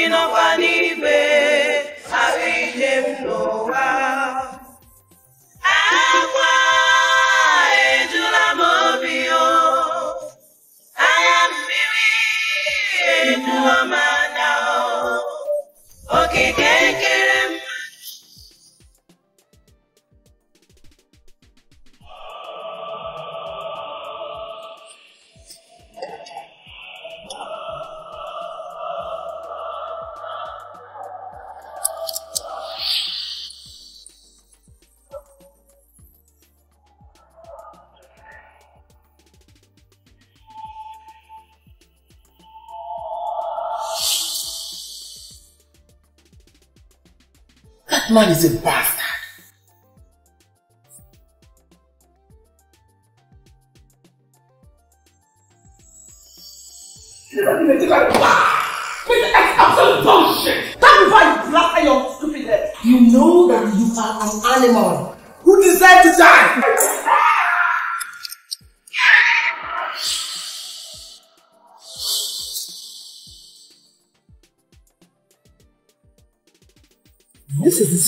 ịnọkwa n'igwe ahụ ije m n'ụwa That man is a.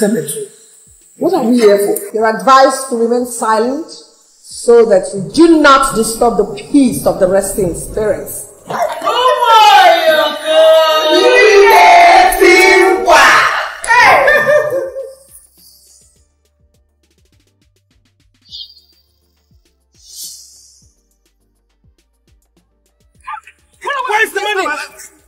cemetery. What are we here for? You're advised to remain silent so that you do not disturb the peace of the resting spirits. Where's the money?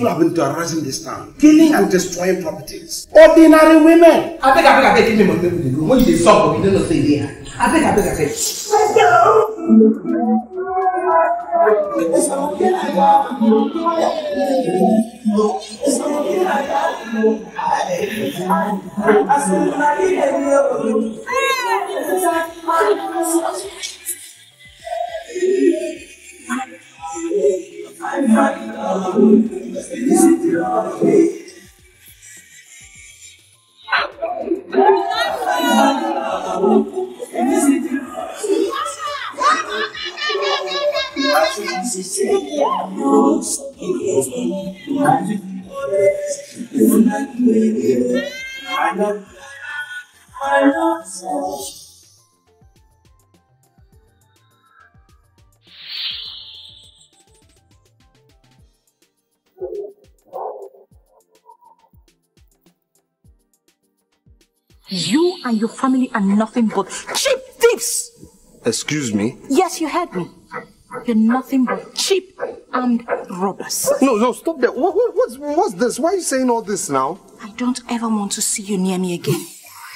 People have been terrorizing this town, killing and destroying properties. Ordinary women. I beg, I beg, I beg, give me money. Make we dey go. When you dey suck, you don't know say you dey high. I beg, I beg, I beg. You are nothing but cheap thieves. Excuse me? Yes, you heard me. You're nothing but cheap and robbers. No, no, stop that. What, what, what's, what's this? Why are you saying all this now? I don't ever want to see you near me again.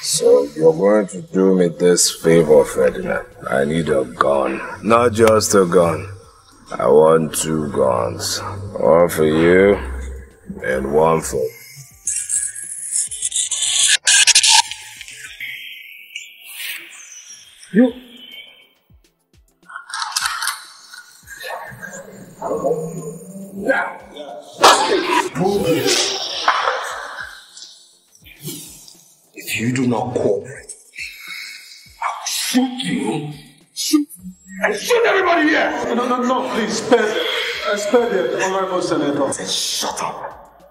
So you're going to do me this favor, Ferdinand. I need a gun. Not just a gun. I want two guns. One for you and one for You. If you do not cooperate, I will shoot you. Shoot. And shoot everybody here! No, no, no, please, spare, uh, spare the honorable senator. Shut up.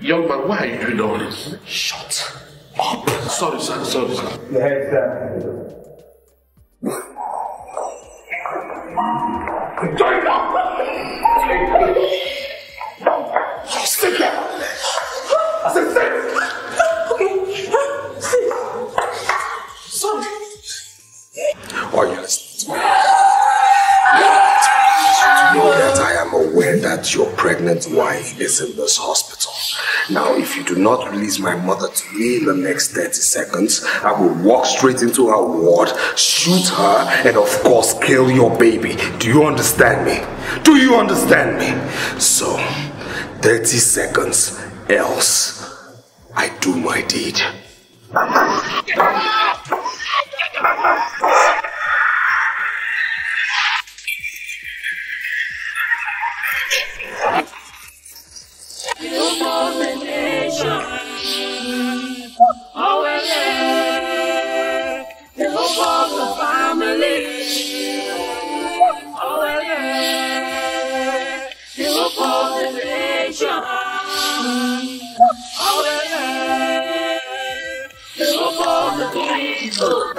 Young man, why are you doing all this? Shut up. Sorry, sir. Sorry, sir. The head down. I said, Sorry. Are you listening I am aware that your pregnant wife is in this hospital. Now, if you do not release my mother to me in the next 30 seconds, I will walk straight into her ward, shoot her, and of course, kill your baby. Do you understand me? Do you understand me? So, 30 seconds, else I do my deed. Come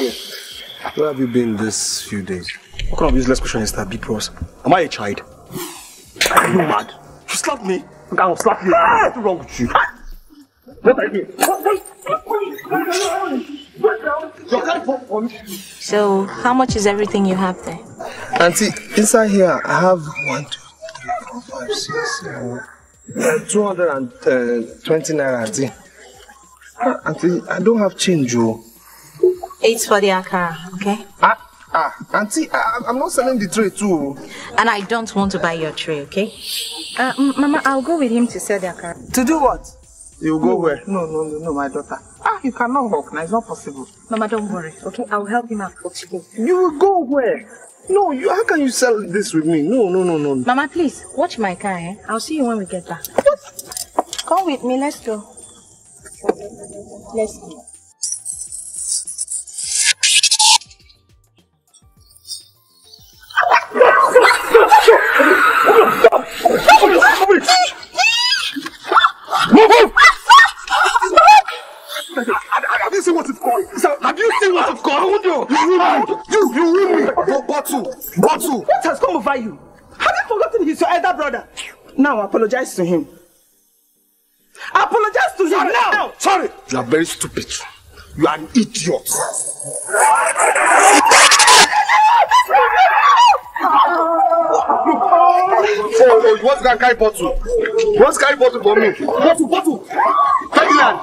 here. Where have you been this few days? What kind of useless question is that, Big Bros? Am I a child? Are you mad? You slapped me. Look, I'll slap you. What's wrong with you? What are you So, how much is everything you have there? Auntie, inside here I have one, two, three, four, five, six, seven, yeah, 220 naira, auntie. Ah, Auntie, I don't have change, oh. Eight for the akara, okay? Ah, ah, auntie, I, I'm not selling the tray too. And I don't want to buy your tray, okay? Uh, Mama, I'll go with him to sell the akara. To do what? You go where? No, no, no, no, my daughter. Ah, you cannot walk now. It's not possible. Mama, don't worry, okay? I'll help him out for today. You will go where? No, you. How can you sell this with me? No, no, no, no. Mama, please, watch my car, eh? I'll see you when we get back. What? Come with me, let's go. Let's go. Have you seen what it's called? Sir, Have you seen what it's called? You, you, you, you ruined me. Bo- Bottle, bottle. What has come over you? Have you forgotten he's your elder brother? Now apologize to him. Apologize to him now. Sorry. You are very stupid. You are an idiot. Oh, oh, what's that guy bottle? What's guy bottle for me? Bottle, bottle. Ferdinand.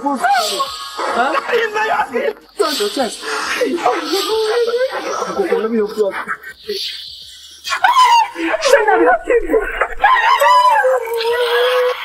Let me help you out. Who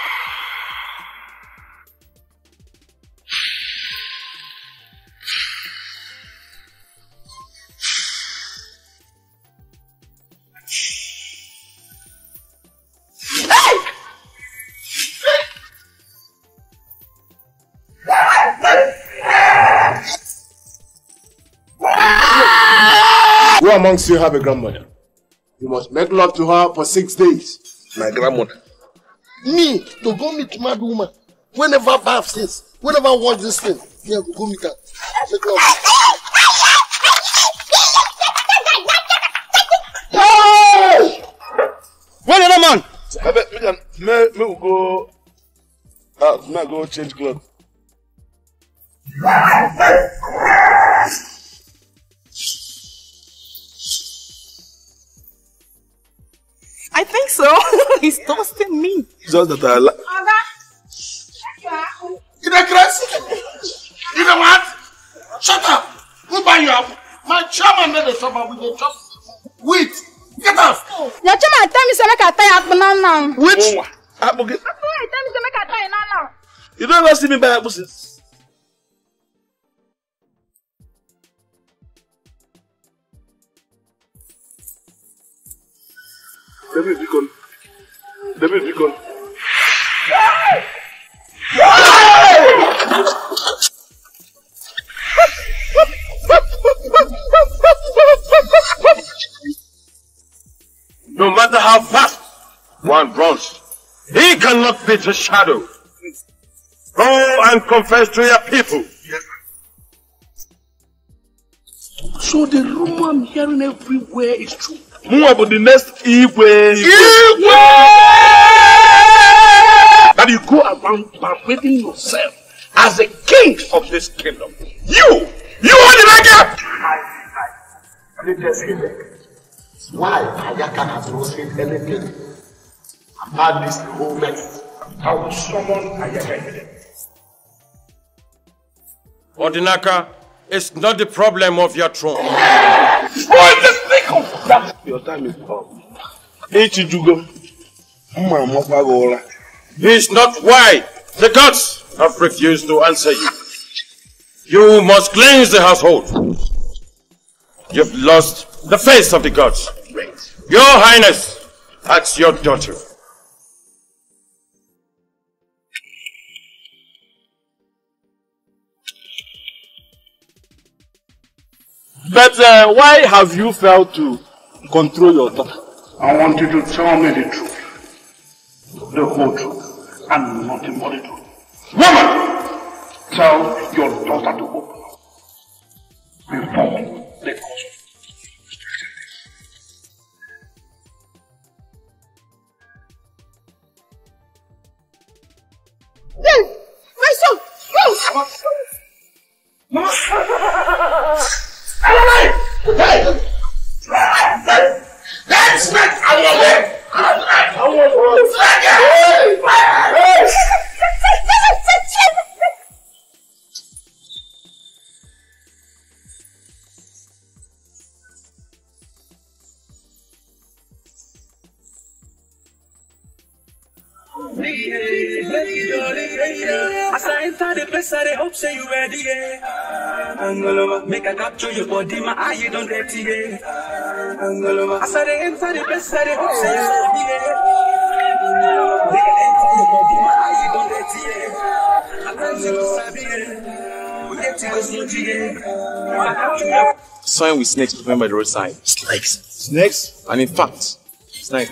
amongst you have a grandmother? You must make love to her for six days. My grandmother. Me, to go meet mad woman. Whenever I have sense, whenever I want this thing, yeah, go go meet her. Make love. Hey! Where the man? Can, may, may we go, uh, may I go change clothes. I think so. he's toasting me. Just that I like. You know, crazy? You know what? Shut up! Who buy you up? My chairman made a supper with the chop. Wait! Get off! Your chairman tell me say make I tie akpu now now. Which? Apple get. Tell me say make I tie now now. You don't ever see me buy apple since. David Bikon. David Bikon. No matter how fast one runs, he cannot beat a shadow. Go and confess to your people. So the rumor I'm hearing everywhere is true. Mwa but the next Igwe. Igwe! That you go around parading yourself as a king of this kingdom. You! You are the hear Why Ayaka has not said anything about this moment? I will summon Ayaka here. Odinaka is not the problem of your throne. He is not why the gods have refused to answer you. You must cleanse the household. You've lost the face of the gods. Your Highness, that's your daughter. But uh, why have you failed to control your daughter? I want you to tell me the truth. The whole truth. And nothing but the truth. Woman! Tell your daughter to open up. Before the cause Yes! My son! Go! That's not our way! As I enter the place, I hope say you ready. Yeah. Angolo, make I capture your body, my eye you don't let it. Angolo, as I enter the place, I hope say you ready. Yeah. Make I enter your body, my eye you don't let it. I can't see you sabi. yeah. We get to go snooty. yeah. I capture your Sawing with snakes prevented by the roadside. Snakes. Snakes? And in fact, snakes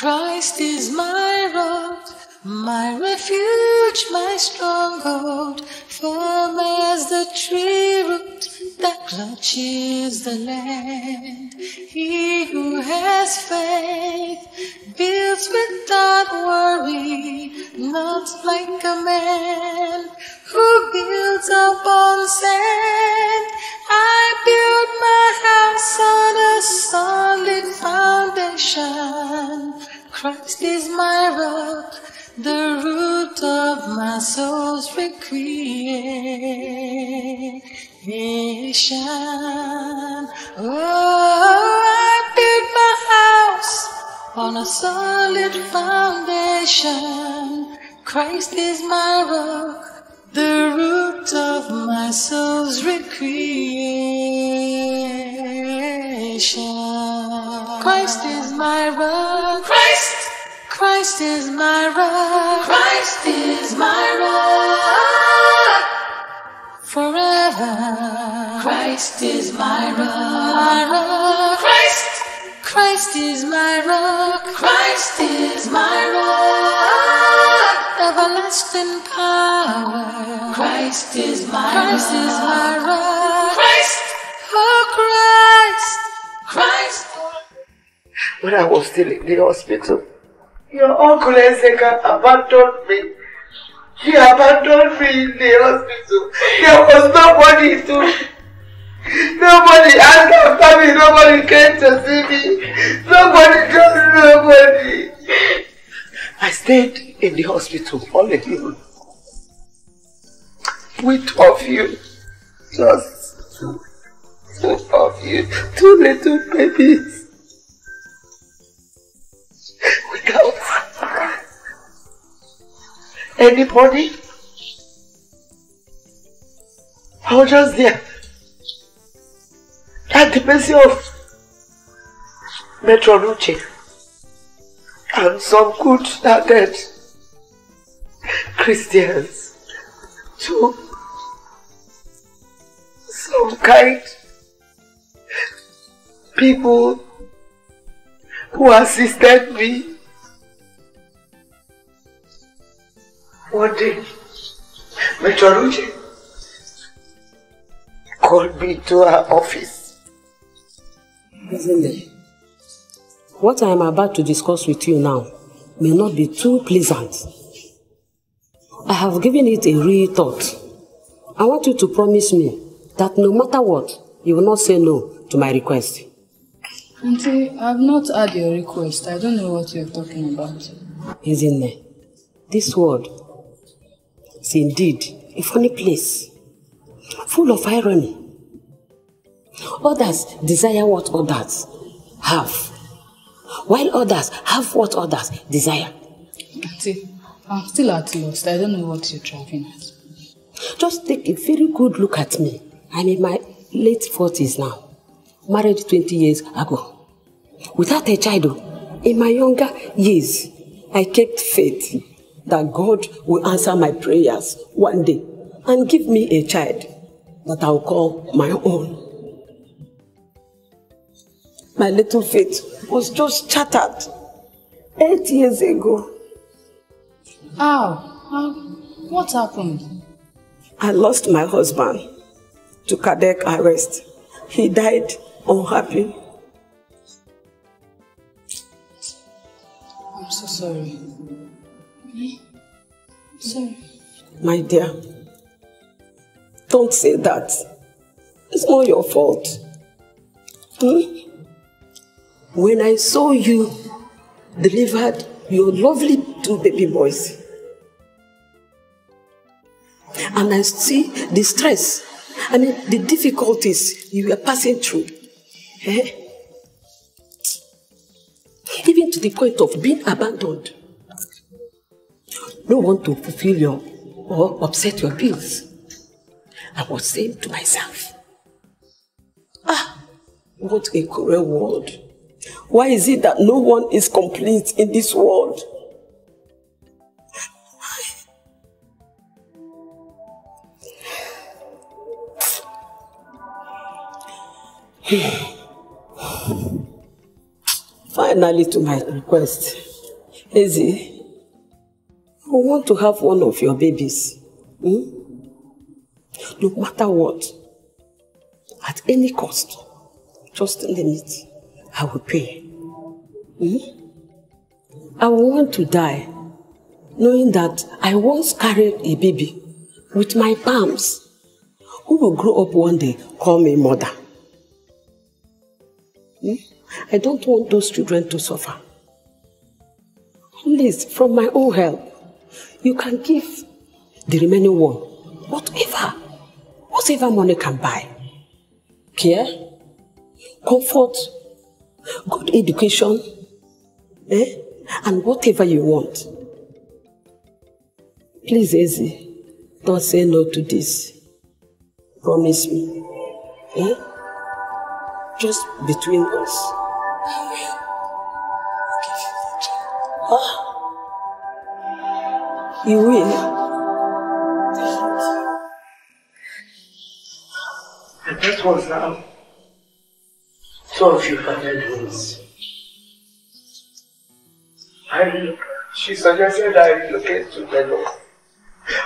Christ is my rock, my refuge, my stronghold, firm as the tree root that clutches the land. He who has faith builds without worry, not like a man who builds upon sand. I build my house on a solid foundation. Christ is my rock, the root of my soul's recreation. Oh, I build my house on a solid foundation. Christ is my rock, the root of my soul's recreation. Christ is my rock. Christ. Christ is my rock. Christ is my rock. Forever. Christ is my rock. My rock. Christ. Christ is my rock. Christ is my rock. Everlasting power. Christ is my Christ rock. is my rock. Christ. Oh Christ. Christ. When I was still in the hospital, your uncle Ezeka abandoned me. He abandoned me in the hospital. There was nobody to. Nobody asked after me. Nobody came to see me. Nobody told nobody. I stayed in the hospital all alone. Two of you. Just two of you. Two little babies. Anybody. I was just there. At the mercy of Metro Nuche and some good-hearted Christians to some kind people who assisted me. One day, Metro Nuche called me to her office. Isn't it? What I am about to discuss with you now may not be too pleasant. I have given it a real thought. I want you to promise me that no matter what, you will not say no to my request. Auntie, I have not had your request. I don't know what you're talking about. Isn't it? This world is indeed a funny place, full of irony. Others desire what others have, while others have what others desire. Auntie, I'm still at lost. I don't know what you're driving at. Just take a very good look at me. I'm in my late 40s now, married 20 years ago. Without a child, oh, in my younger years, I kept faith that God will answer my prayers one day and give me a child that I'll call my own. My little faith was just shattered eight years ago. Ow! What happened? I lost my husband to cardiac arrest. He died unhappy. I'm so sorry. Sorry. My dear, don't say that. It's not your fault. Hmm? When I saw you delivered your lovely two baby boys, and I see the stress, I mean the difficulties you were passing through, eh? even to the point of being abandoned. No one to fulfill your or upset your bills. I was saying to myself, Ah, what a cruel world. Why is it that no one is complete in this world? Finally, to my request, Ezi, I want to have one of your babies. Hmm? No matter what, at any cost, just name it, I will pay. Hmm? I want to die knowing that I once carried a baby with my palms who will grow up one day call me mother. Hmm? I don't want those children to suffer. Please, from my own help, you can give the remaining one whatever, whatever money can buy. Care, comfort, good education, eh? and whatever you want. Please, Ezi, don't say no to this. Promise me. Eh? Just between us. You will. The best was now. Two of you finally wins. I, she suggested I relocate to Lagos.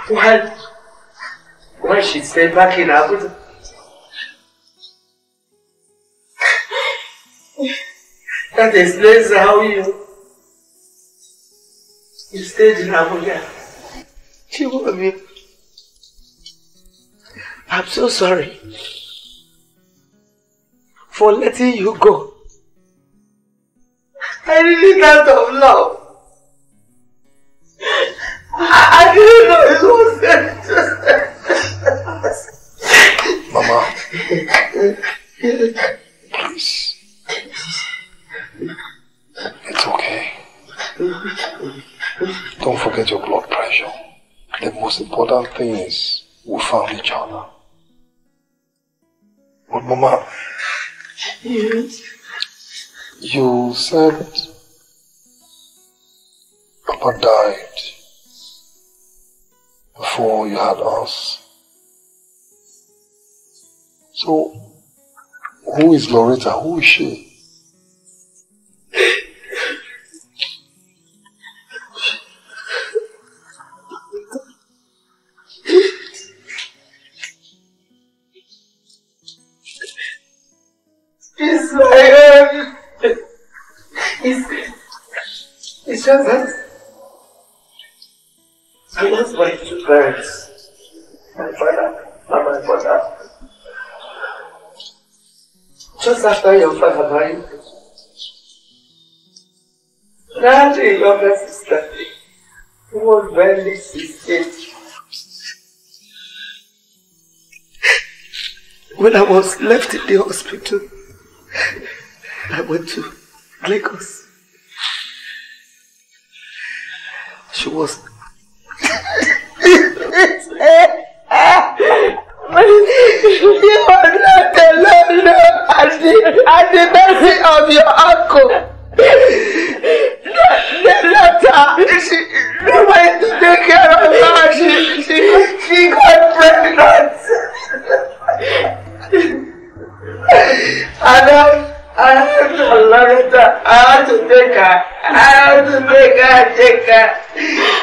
While, while she stayed back in Abuja. That explains how you, you stayed in Abuja. Chiwami, I'm so sorry for letting you go. I did it out of love. I, I didn't know it was Mama, please. It's okay. Don't forget your blood pressure. The most important thing is we found each other. But Mama, Yes. you said Papa died before you had us. So, who is Loretta? Who is she? It's my own. It's, it's just that I lost my two parents. My father and my mother. Just after your father died. That a younger sister who was barely 16. When I was left in the hospital, I went to Lagos. She was. you are not alone at the, at the mercy of your uncle. The, the letter, she, nobody to take care of her. She, she, she got pregnant. and I, I had to Loretta, I had to take her. I had to make her take her.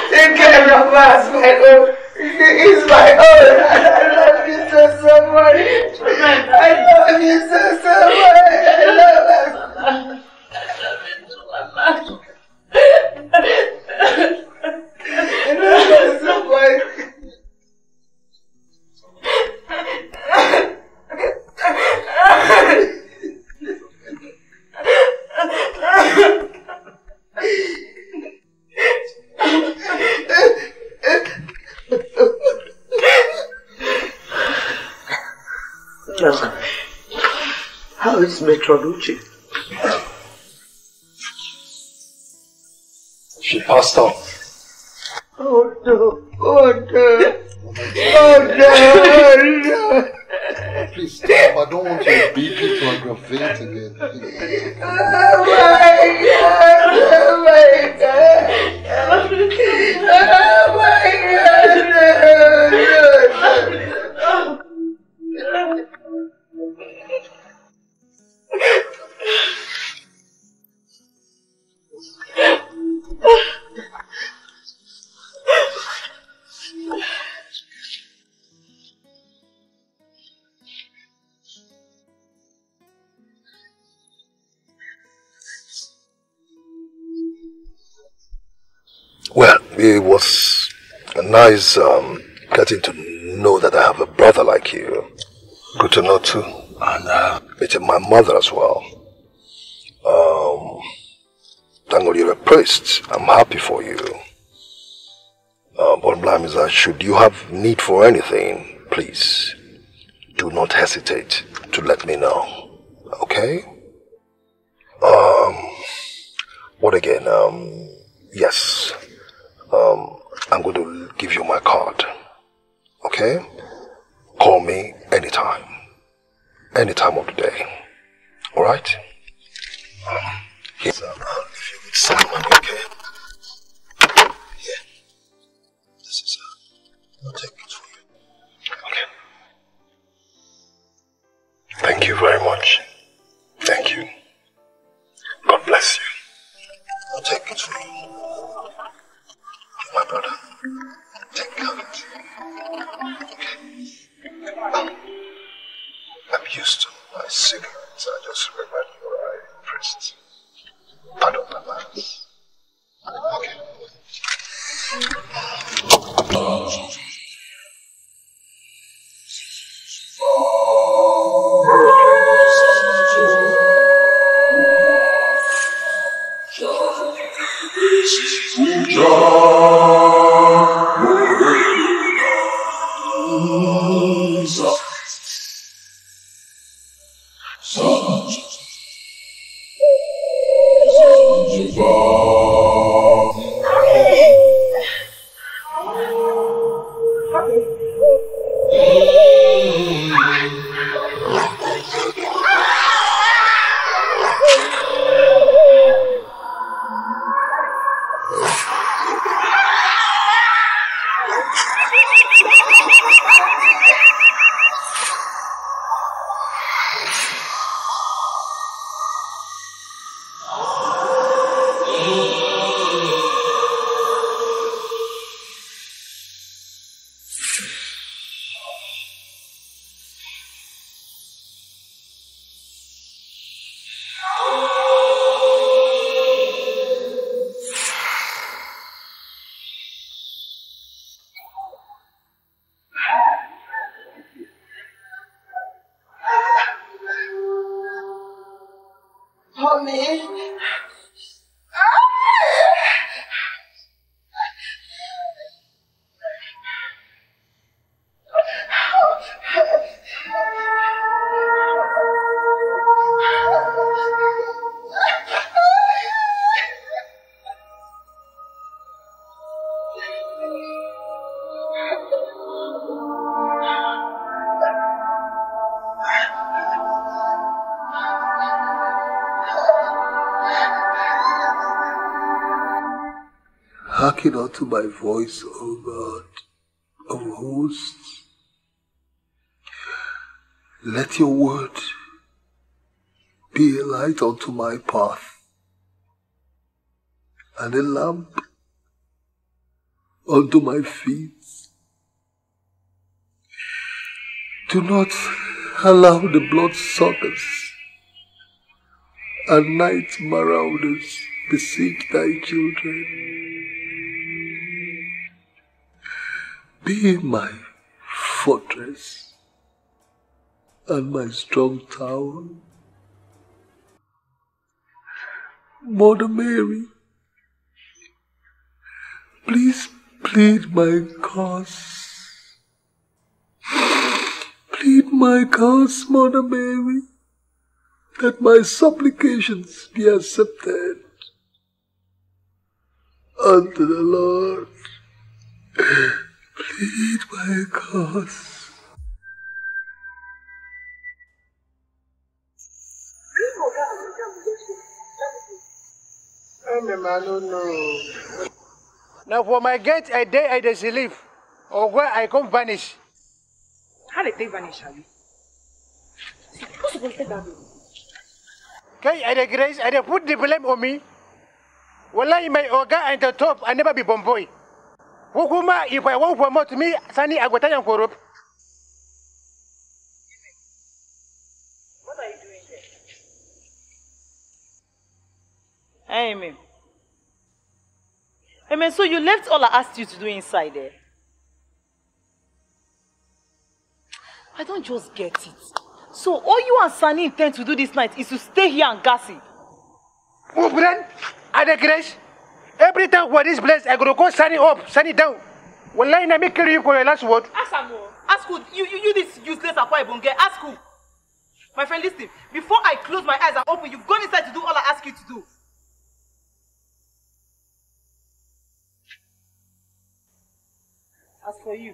Take care of her as my own. It's my own. I love you so, much. I love you so, much. I love you so much. Look, how is Metronucci? She passed on. Oh no, oh no, oh no, oh no. please stop. I don't want your BP to aggravate again. Oh my God! Oh my God! Oh my God! Well, it was a nice um, getting to know that I have a brother like you. Good to know too. And uh, meeting my mother as well. Um, thank God you're a priest. I'm happy for you. Uh, bottom line is that should you have need for anything, please do not hesitate to let me know. Okay? Um, what again? Um, yes. Um, I'm going to give you my card. Okay? Call me anytime. Any time of the day. Alright? Um, you money, okay? Amém. Unto my voice, O God of hosts. Let your word be a light unto my path and a lamp unto my feet. Do not allow the bloodsuckers and night marauders beseech thy children. Be my fortress and my strong tower. Mother Mary, please plead my cause. Plead my cause, Mother Mary, that my supplications be accepted unto the Lord feed my cats. Now for my gate, I day I just leave, or where I come vanish. How did they vanish, have you? Okay, I the grace, I put the blame on me. Well, I my organ and the top, I never be bomboy boy. Hukuma, if I want promote me, Sani, I go tell you for up. What are you doing here? Hey, Amen. Amen, so you left all I asked you to do inside there? I don't just get it. So all you and Sani intend to do this night is to stay here and gossip? Oh, friend, I dey grace. Every time for this place, I go go Sani up, Sani down. Wallahi, na me kill you for your last word. Ask Amo. Ask who? You, you, you this useless Akwa Ibom girl. Ask who? My friend, listen. Before I close my eyes and open, you've gone inside to do all I ask you to do. As for you,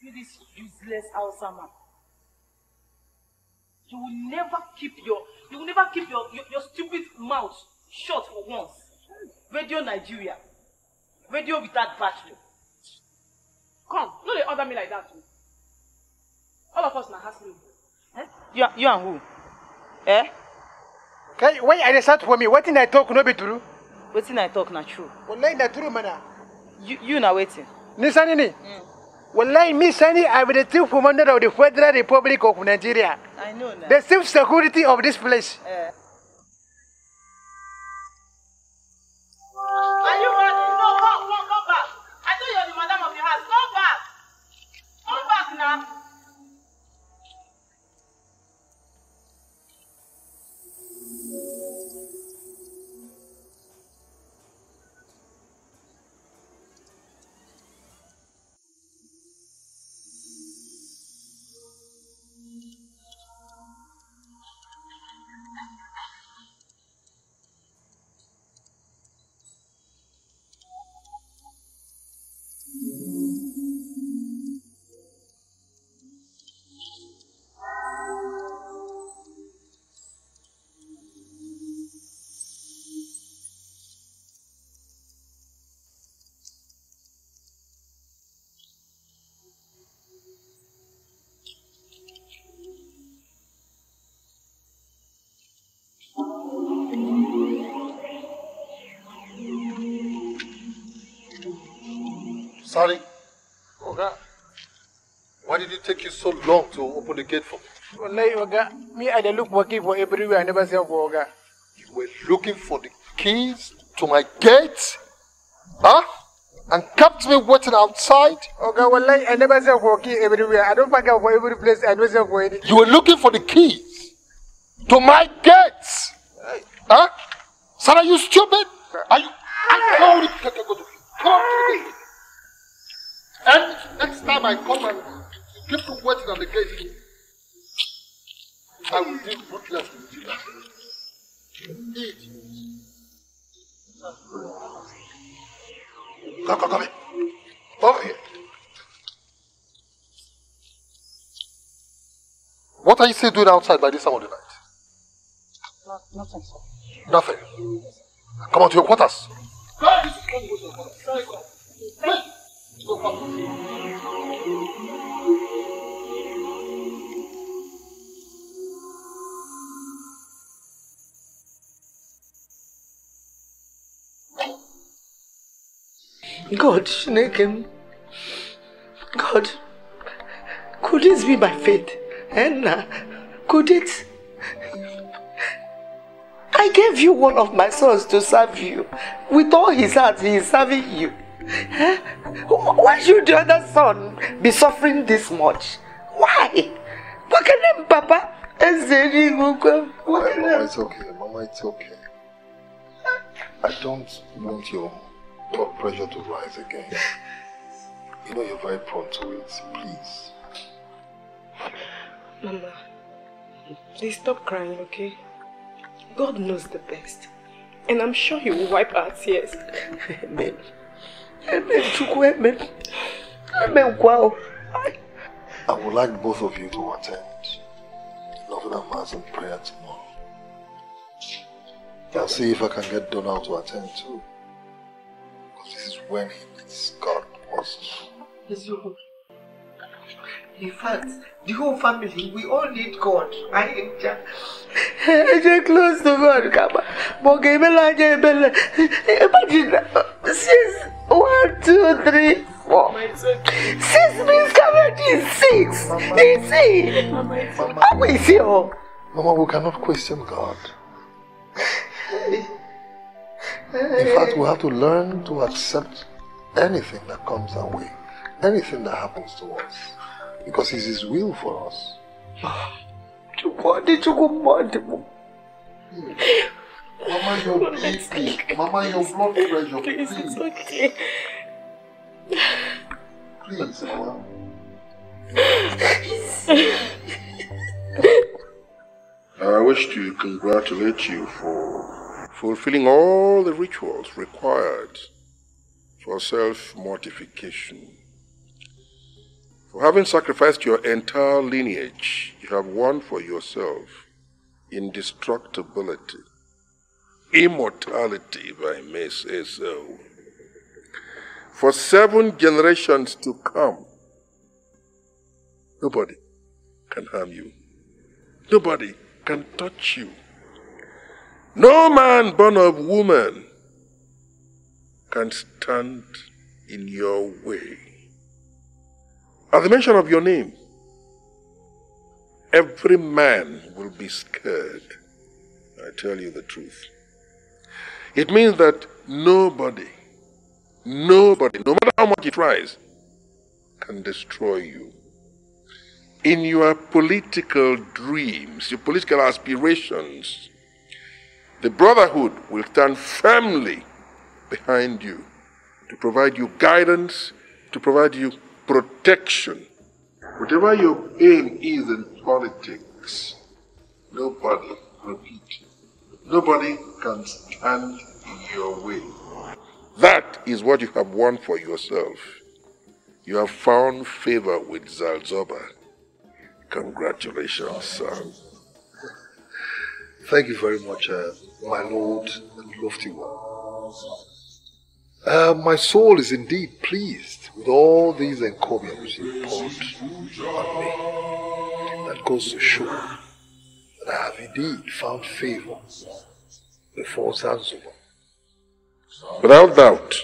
you this useless Hausa you will never keep your, you will never keep your, your, your stupid mouth shut for once. Radio Nigeria, radio without battery. Come, no dey order me like that. o. All of us na room. Eh? You, you and who? Eh? Okay, why I dey start for me? Wetin I talk no be true? Wetin I talk na true. Wallahi na true mana. You, you na wetin? Ni Sani ni? Wallahi me Sani I be the chief commander of the Federal Republic of Nigeria. I know na. The chief security of this place. Eh. Sorry, Oga, why did it take you so long to open the gate for me? wallahi Oga, me I dey look for key for everywhere. I never see for Oga. You were looking for the keys to my gate? Huh? And kept me waiting outside? Oga, wallahi I never see for key everywhere. I don't find am for every place. I don't see for any. You were looking for the keys to my gate? Huh? Son, are you stupid? Are you? I told you to go to Come to the gate. And next time I come and you keep me waiting on the gate, I will deal ruthlessly with you. Idiot. Come, come, come here. Over here. What are you still doing outside by this time of the night? Not, nothing, sir. Nothing. Come on to your quarters. God, Chineke, God, could this be my fate? Enna, uh, could it? I gave you one of my sons to serve you. With all his heart, he is serving you. Eh? Why should the other son be suffering this much? Why? What can him, Papa? Mama, it's okay. Mama, it's okay. I don't want your blood pressure to rise again. You know you're very prone to it. Please. Mama, please stop crying, okay? God knows the best. And I'm sure He will wipe our tears. Amen. Amen. Chukwu, amen. Amen. I would like both of you to attend and Mass in prayer tomorrow. I'll see if I can get Donald to attend too. Because this is when he needs God most. Yes, you In fact, the whole family, we all need God. I enjoy. Eje close to God, Kaba. Imagine, since one, two, three, four. Six means covered is six. You see? How is you? Mama, we cannot question God. In fact, we have to learn to accept anything that comes our way, anything that happens to us, because it's His will for us. Mama, your BP, Mama, your blood pressure, please. Please, it's okay. Please, Mama. I wish to congratulate you for fulfilling all the rituals required for self mortification. For having sacrificed your entire lineage, you have won for yourself indestructibility, immortality, if I may say so. For seven generations to come, nobody can harm you. Nobody can touch you. No man born of woman can stand in your way. At the mention of your name, every man will be scared. I tell you the truth. It means that nobody, nobody, no matter how much he tries, can destroy you. In your political dreams, your political aspirations, the Brotherhood will stand firmly behind you to provide you guidance, to provide you protection. Whatever your aim is in politics, nobody, repeat, nobody can stand in your way. That is what you have won for yourself. You have found favor with Zalzoba. Congratulations, son. Thank you very much, uh, my Lord and lofty one. Uh, my soul is indeed pleased with all these encomiums you poured on me. That goes to show that I have indeed found favor before Zanzibar. Without doubt,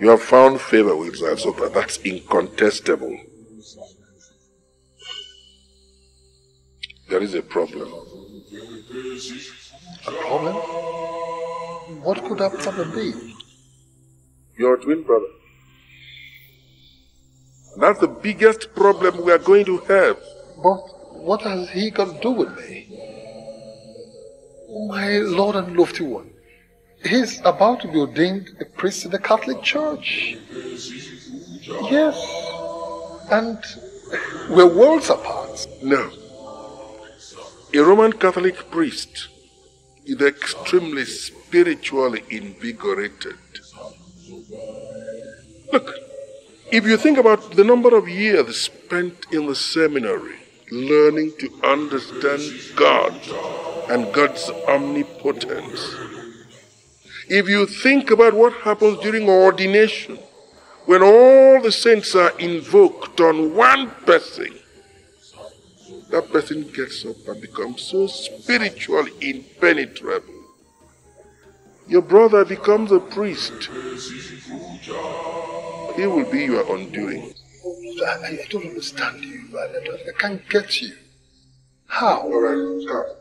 you have found favor with Zanzibar. That's incontestable. There is a problem. A problem? What could that problem be? Your twin brother. That's the biggest problem we are going to have. But what has he got to do with me? My Lord and lofty one, he's about to be ordained a priest in the Catholic Church. Yes, and we're worlds apart. No. A Roman Catholic priest is extremely spiritually invigorated. Look, if you think about the number of years spent in the seminary learning to understand God and God's omnipotence, if you think about what happens during ordination, when all the saints are invoked on one person, that person gets up and becomes so spiritually impenetrable. Your brother becomes a priest. He will be your undoing. I, I don't understand you. I, I, I can't get you. How? All right, come.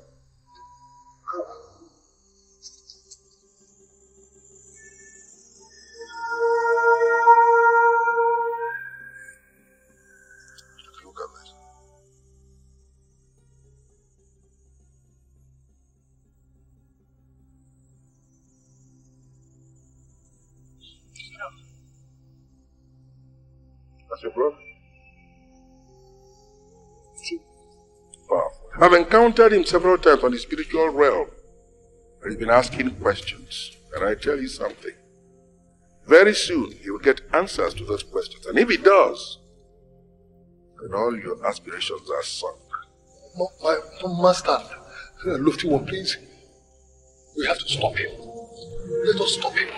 I've encountered him several times on the spiritual realm. And he's been asking questions. And I tell you something. Very soon he will get answers to those questions. And if he does, then all your aspirations are sunk. Ma- My, my master, lofty one, please. We have to stop him. Let us stop him.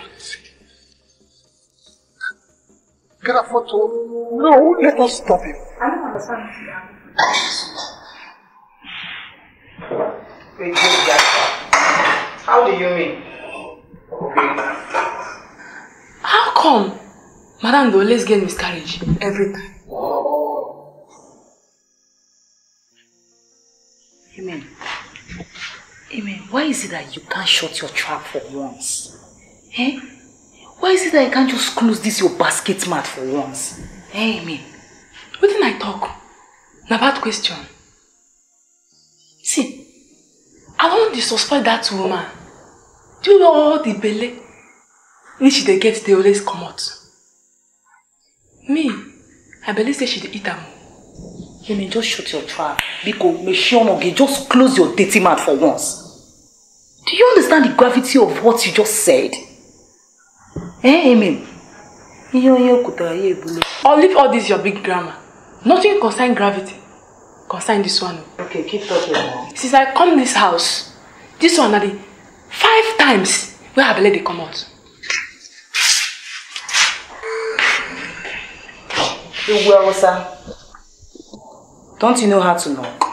Can afford to. No, let us stop him. I don't understand. Wait, guys. How do you mean? How come Madam dey always get miscarriage every time? Amen. Amen. Why is it that you can't shut your trap for once? Eh? Why is it that you can't just close this your basket mat for once? Eh, Amen. Wetin I talk? Na bad question. See, I wan dey suspect dat woman. Do you know all the belle wey she dey get dey always comot? Me, I believe say she dey eat am. Amen, just shut your trap. Biko, Meshonoge, just close your dirty mouth for once. Do you understand the gravity of what you just said? Eh, Amen. Ihe onye kwutara ya ebulu. Or leave all this your big grammar. Nothing concern gravity. Concern this one. Okay, keep talking now. Since I come this house, this one na the five times wey her belle dey comot. Ewu Hausa. Don't you know how to knock?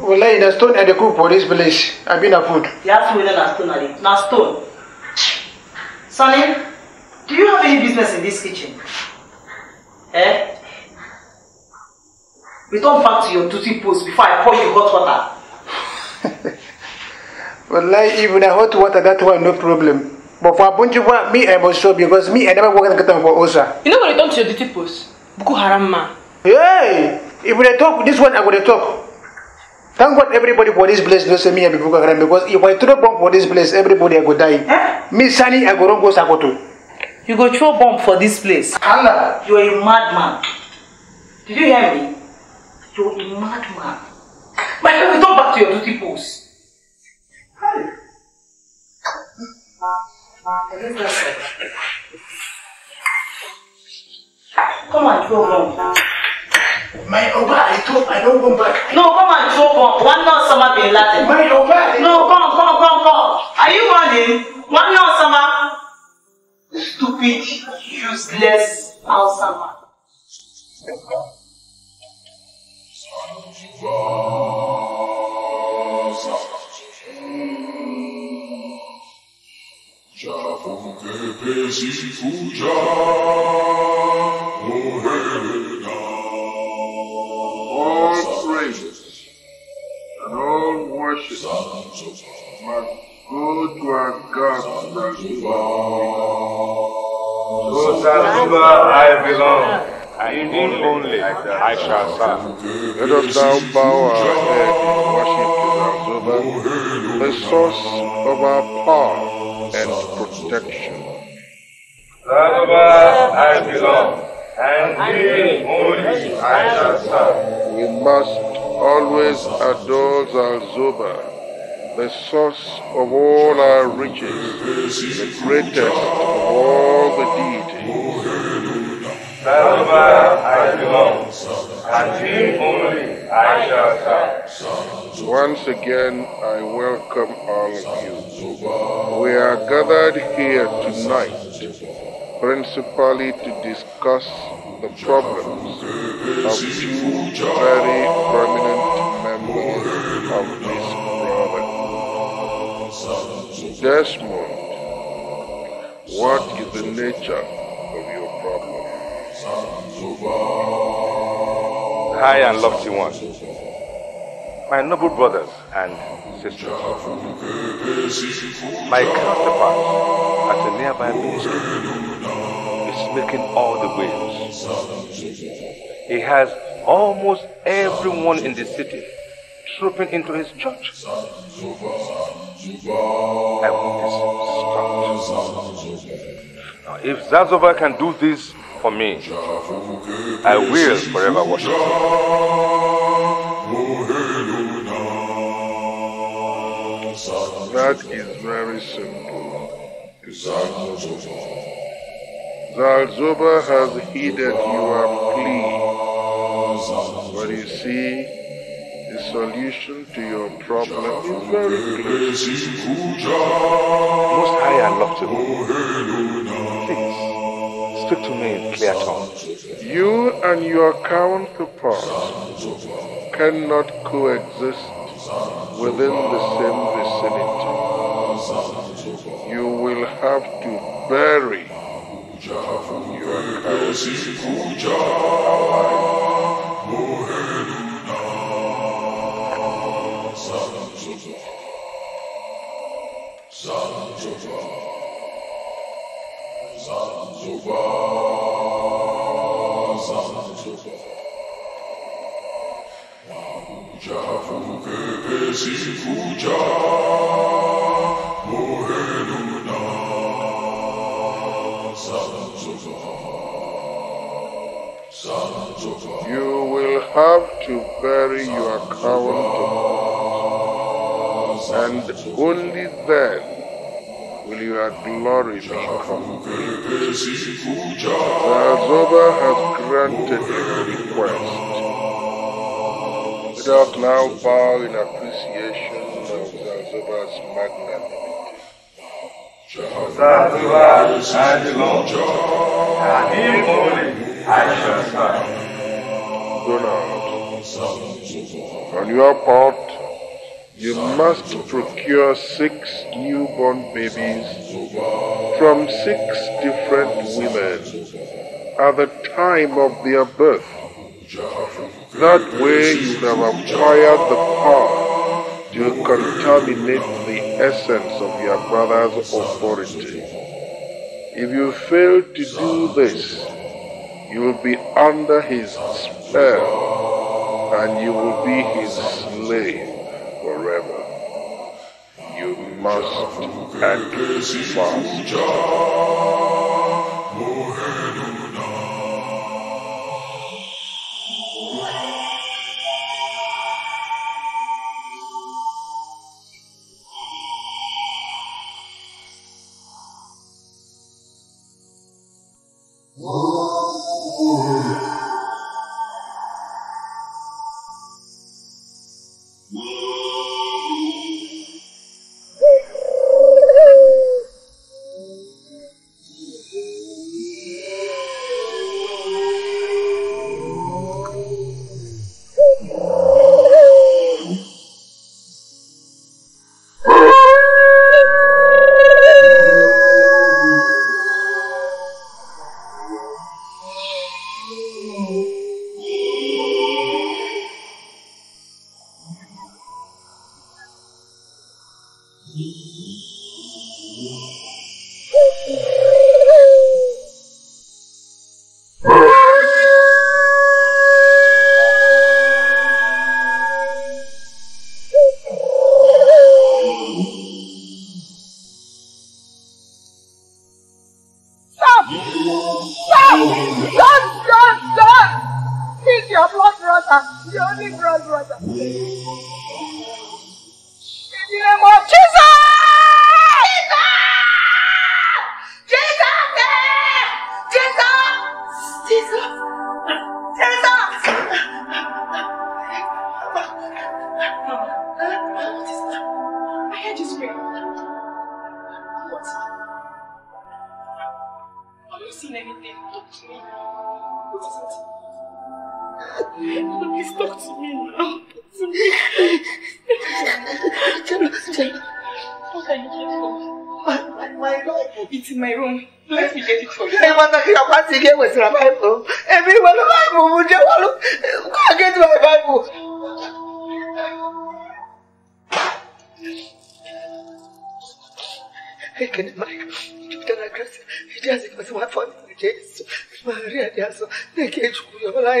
Wallahi, the stone and the cook for this place. I've been a food. You ask me whether na stone na the na stone. Sonny, do you have any business in this kitchen? Eh? Return back to your duty post before I pour you hot water. Wallahi, even a hot water, that one, no problem. But for Abunjuwa, me, I must show because me, I never work in the for Osa. You no go return to your duty post. Boko Haram man. Hey! If we talk, this one, I would talk. Thank God everybody for this place knows me and Boko Haram because if I throw bomb for this place, everybody I go die. Me, Sani, I go run go Sakoto. You go throw bomb for this place. Allah. You are a madman. Did you hear me? You are a madman. My friend, return back to your duty post. Come and throw bomb. My Oba, I told I don't go back. No, come and throw bomb. One not summer bin Laden. My Oba. No, come, come, come, come. Are you running? One not summer. Stupid, useless All and all worship must go to our God. To I belong, and in him only I shall serve. Let us now bow our head in worship to Zanzibar, the source of our power and protection. Zanzibar I belong, and him only I shall serve. We must always adore Zalzuba, the source of all our riches, the greatest and him only I shall serve. Once again, I welcome all of you. We are gathered here tonight principally to discuss the problems of two very prominent members of this brotherhood. Desmond, what is the nature? High and lofty one, my noble brothers and sisters, my counterpart at a nearby ministry is making all the waves. He has almost everyone in the city trooping into his church. I want this. Now, if Zazova can do this for me, I will forever worship That is very simple. Zalzuba has heeded your plea, but you see, the solution to your problem is very clear. Most High and Lofty, please speak to me clear terms. You and your counterparts cannot coexist within the same vicinity. You will have to bury your You will have to bury your counterparts, and only then will your glory be complete. Zazoba has granted your request. Let us now bow in appreciation of the Zazoba's magnanimity. Zazoba, I belong. And him only I shall serve. Donald, on your part, you must procure six newborn babies from six different women at the time of their birth. That way you have acquired the power to contaminate the essence of your brother's authority. If you fail to do this, you will be under his spell and you will be his slave. You must act fast.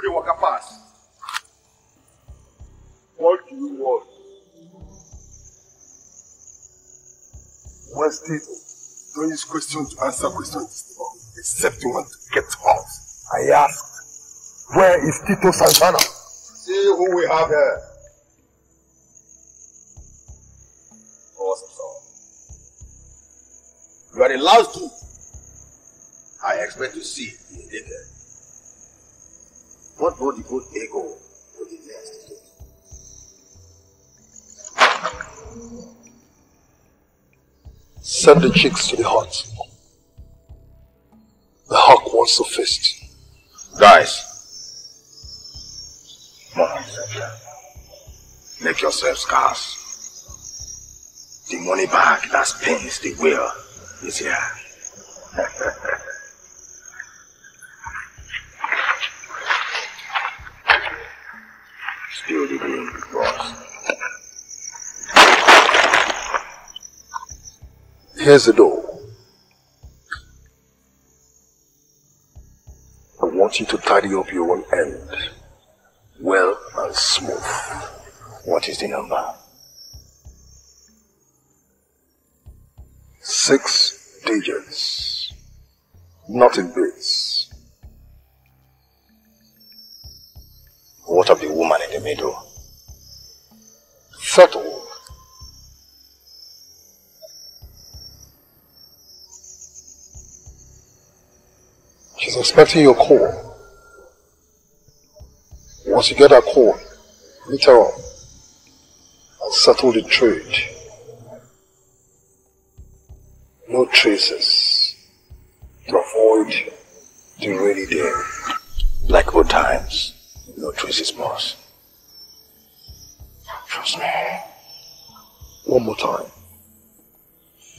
Put the waka pass. What do you want? Where's Tito? Don't use question to answer questions, except you want to get off. I asked, where is Tito Santana? See who we have here. Oh, awesome song. You are the last two I expect to see in Decade. What brought the good ego to the next stage? Send the chicks to the hut. The hawk wants to feast. Guys, make yourselves scarce. The money bag that spins the wheel is here. Spill the drink, boss. Here's the door. I want you to tidy up your own end. Well and smooth. What is the number? Six digits. Not in bits. What of the woman in the middle? Settled. Expecting your call. Once you get that call, meet her up and settle the trade. No traces to avoid the rainy day. Like old times. No traces, boss. Trust me. One more time.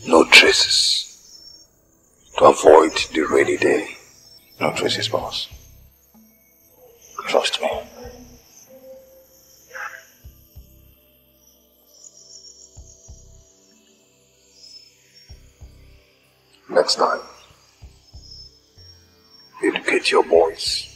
No traces. To avoid the rainy day. No traces, boss. Trust me. Next time, educate your boys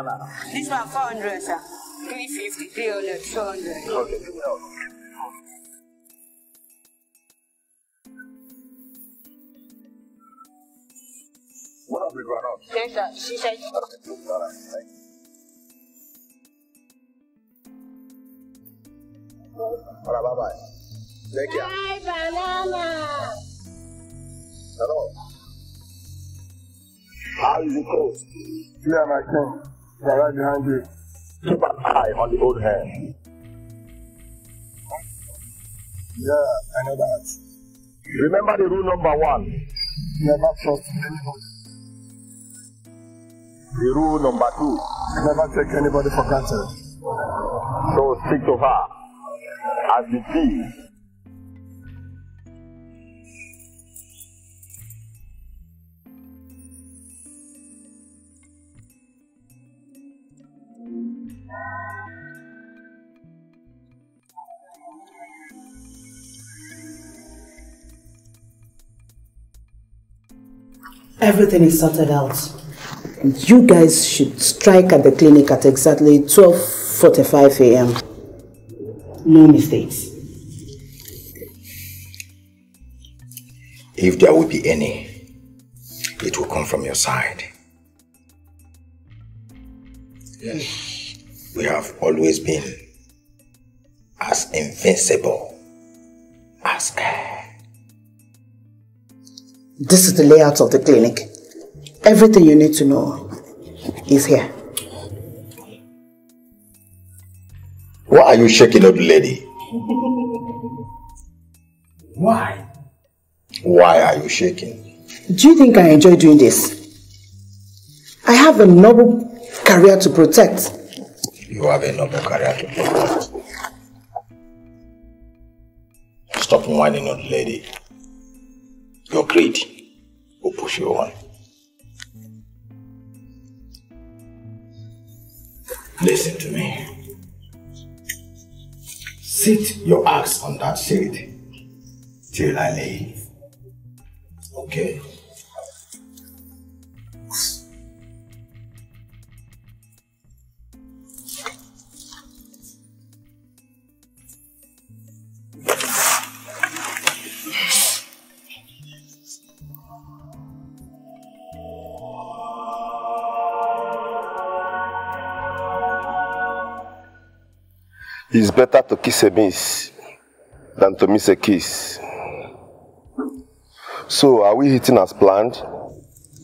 This one 400, sir. 350, 300, 200. Okay, give me out. What have we gone on? Yes, sir. She said. Alright, bye bye. Take care. Bye, banana. Hello. How is the coast? Clear, my king. They're right behind you. Keep an eye on the old hand. Yeah, I know that. Remember the rule number one. Never trust anybody. The rule number two. Never take anybody for granted. So stick to her as the key. Everything is sorted out. You guys should strike at the clinic at exactly 12.45 a.m. No mistakes. If there will be any, it will come from your side. Yes. We have always been as invincible as air. This is the layout of the clinic. Everything you need to know is here. Why are you shaking, old lady? Why? Why are you shaking? Do you think I enjoy doing this? I have a noble career to protect. You have a noble career to protect. stop whining on the lady. Your greed will push you on. Listen to me. Sit your axe on that shade till I leave. Okay? It's better to kiss a miss than to miss a kiss. So, are we hitting as planned?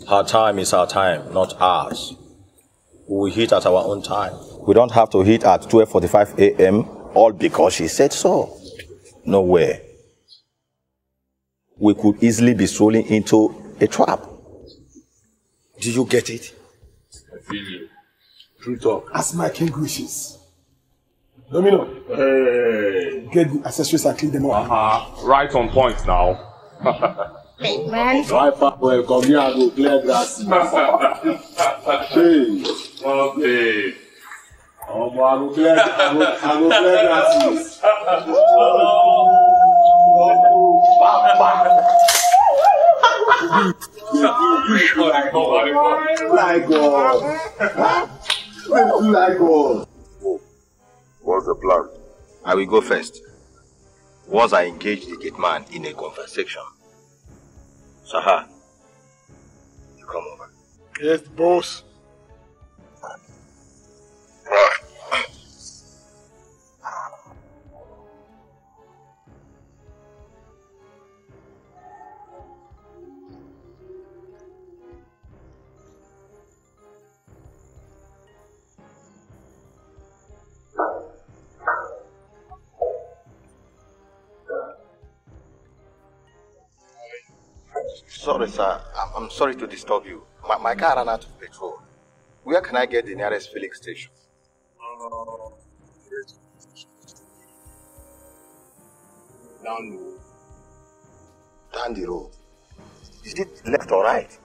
Her time is our time, not ours. We hit at our own time. We don't have to hit at 12.45 a.m. all because she said so. No way. We could easily be strolling into a trap. Do you get it? I feel you. True talk. As my king wishes. Domino. Hey. Get the accessories and clean them up. Uh-huh. Right on point now. Man. Right back where come here and go clear grass. hey. Okay. Oh, boy, I go clear, I go, I go clear grasses. Like God. Like God. What's the plan? I will go first. Once I engage the gate man in a conversation. Sahar, you come over. Yes, boss. Sorry, sir. I'm, I'm sorry to disturb you. My, my car ran out of petrol. Where can I get the nearest filling station? Down the road. Down the road. Is it left or right?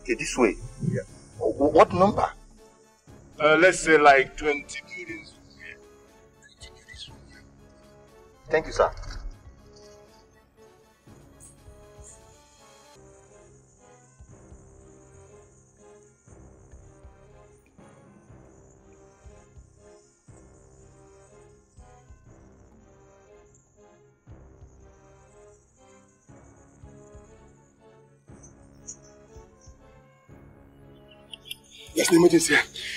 Okay, this way. Yeah. What number? Uh, let's say like 20 buildings. Thank you, sir. Emergency.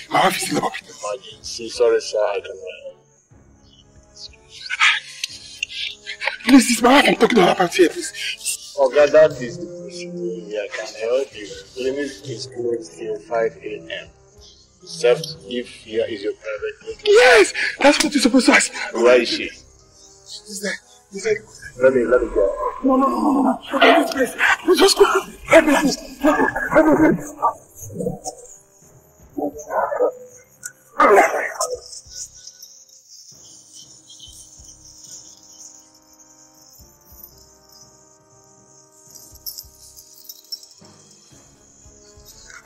My wife is in the hospital. Emergency. Sorry, sir. I cannot. Please, this is my wife I'm talking about here, please. Okay, that is the procedure. I can help you. Clinic is closed till 5 a.m. Except if here is your private clinic. Yes! That's what you're supposed to ask. Where is she? She's there. She's there. Let me, let me go. No, no, no, no, no. Okay, please, please. Just go. Help me, please. Help me, help me, please. Go,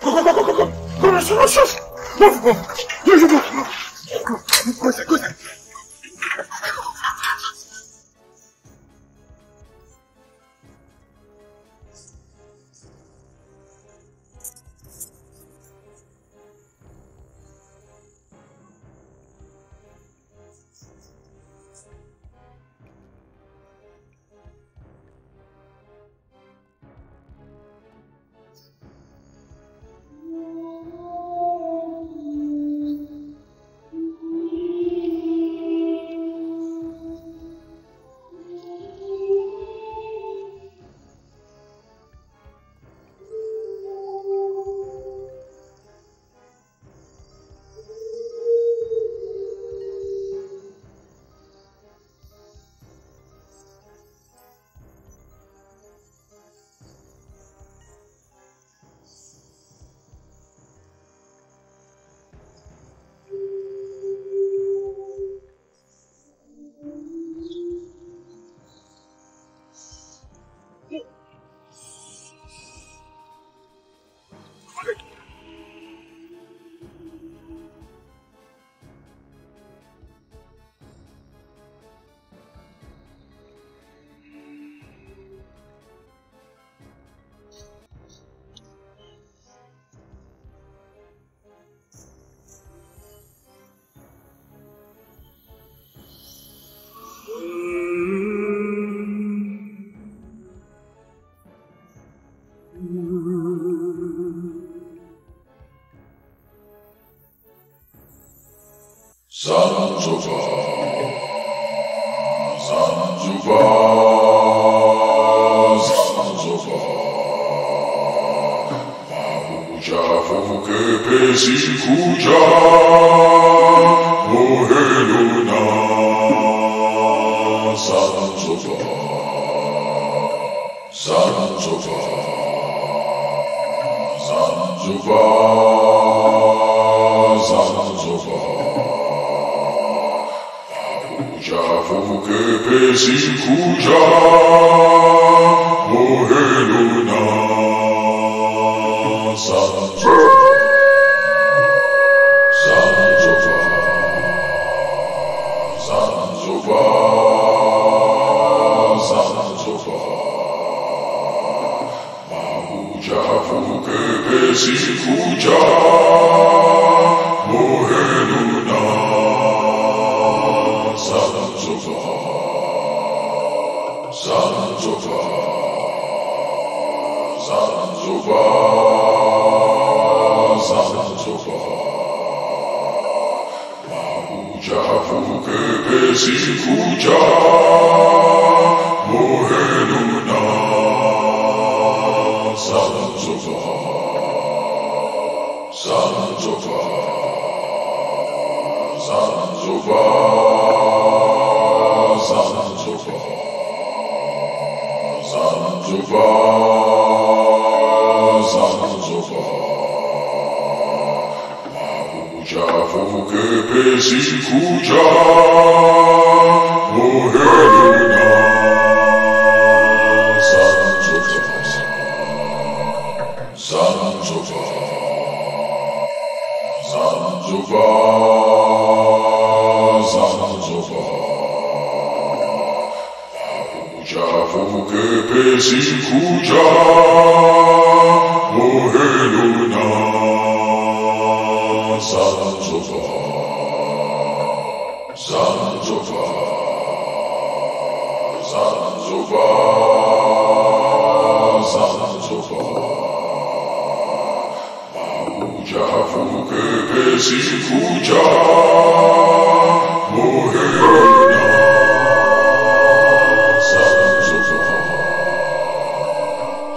go, go, go, go, go. Go, rush, rush, rush. Go, go, go. Go, go, go. Go, go inside, go inside. Zanzibar, Zanzibar, Zanzibar. Mabuja fuke pesi kuja, moheluna, Zanzibar, Zanzibar, Zanzibar. Como que pesin cuya Mohe luna Sa.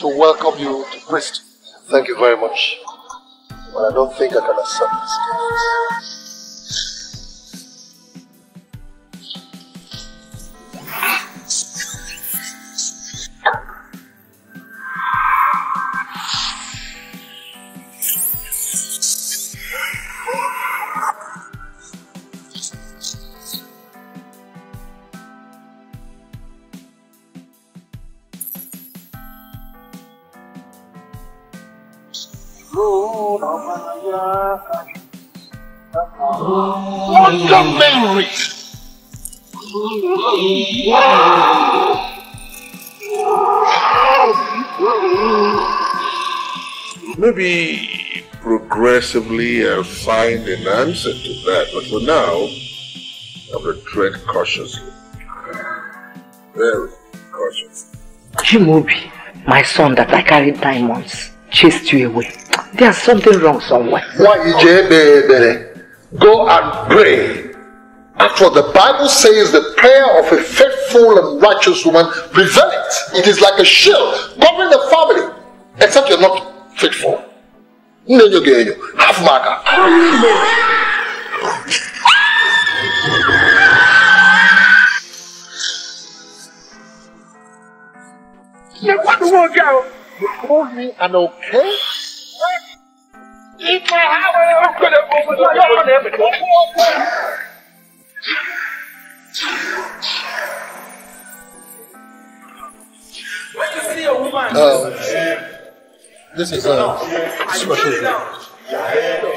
to welcome you to priest. Thank you very much. But I don't think I can accept this gift. Maybe progressively I'll find an answer to that, but for now, I will tread cautiously. Very cautiously. Chimubi, my son that I carried nine months, chased you away. There's something wrong somewhere. Why, Ije, Go and pray. What the Bible says the prayer of a faithful and righteous woman prevails. It is like a shield covering the family. Except you're not faithful. Nenyo genyo, half marker. You want to work out? You call me an okay? Eat my highway, I'm gonna open When you see a woman, oh. this is uh, special.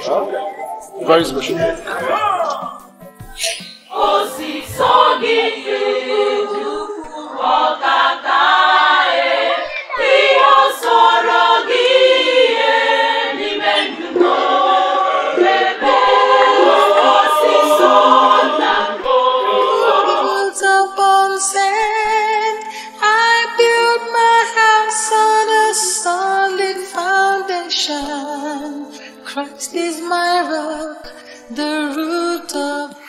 Huh? Very special. Ó sì sọ ní ìlú ọ̀kàkà. Christ is my rock, the root of